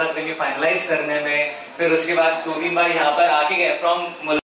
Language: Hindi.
साथ वेन्यू फाइनलाइज करने में, फिर उसके बाद दो तीन बार यहाँ पर आके गए फ्रॉम